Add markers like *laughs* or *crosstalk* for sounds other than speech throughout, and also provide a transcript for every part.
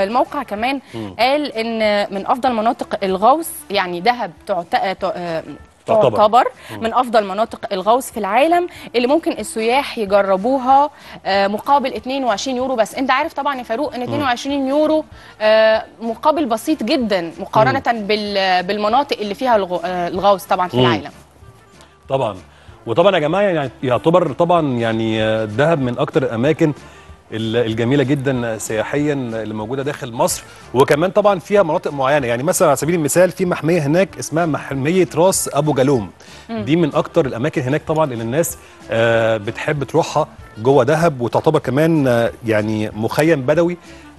الموقع كمان قال إن من أفضل مناطق الغوص يعني دهب تع- تعتبر. تعتبر من أفضل مناطق الغوص في العالم اللي ممكن السياح يجربوها آه، مقابل 22 يورو بس. أنت عارف طبعا يا فاروق إن 22 يورو آه، مقابل بسيط جدا مقارنة بال- بالمناطق اللي فيها الغو- آه، الغوص طبعا في. العالم. طبعا. وطبعا يا جماعة يعني يعتبر طبعا يعني آه، دهب من أكتر الأماكن ال- الجميلة جدا سياحيا اللي موجودة داخل مصر وكمان طبعا فيها مناطق معينة. يعني مثلا على سبيل المثال في محمية هناك اسمها محمية راس أبو جالوم. دي من أكتر الأماكن هناك طبعا اللي الناس آه، بتحب تروحها جوه دهب وتعتبر كمان آه، يعني مخيم بدوي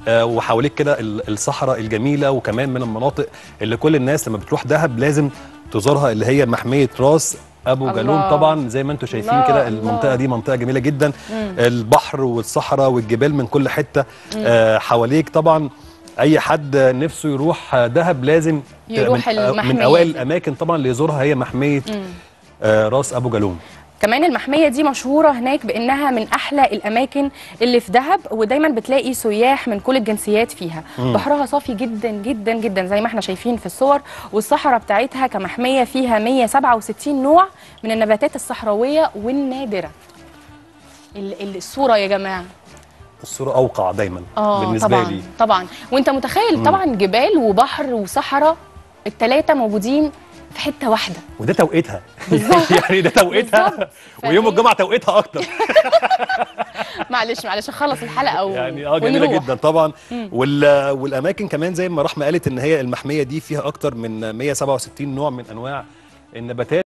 آه، وحواليك كده ال- الصحراء الجميلة وكمان من المناطق اللي كل الناس لما بتروح دهب لازم تزورها اللي هي محمية راس أبو الله. جالوم طبعا زي ما أنتم شايفين كده. المنطقة دي منطقة جميلة جدا البحر والصحراء والجبال من كل حتة آه حواليك طبعا أي حد نفسه يروح دهب لازم يروح من, من أوائل. الأماكن طبعا اللي يزورها هي محمية آه راس أبو جالوم كمان المحمية دي مشهورة هناك بأنها من أحلى الأماكن اللي في دهب ودايما بتلاقي سياح من كل الجنسيات فيها. بحرها صافي جدا جدا جدا زي ما إحنا شايفين في الصور والصحراء بتاعتها كمحمية فيها 167 نوع من النباتات الصحراوية والنادرة. ال- ال- الصورة يا جماعة. الصورة أوقع دايما آه بالنسبة طبعا لي. طبعا. وأنت متخيل طبعا جبال وبحر وصحراء التلاتة موجودين في حتة واحدة. وده توقيتها. *laughs* يعني ده توقيتها. ويوم الجمعة توقيتها أكتر. *laughs* معلش معلش نخلص الحلقة و... يعني آه جميلة ونروح. جدا طبعا. وال والأماكن كمان زي ما رحمة قالت إن هي المحمية دي فيها أكتر من 167 نوع من أنواع النباتات.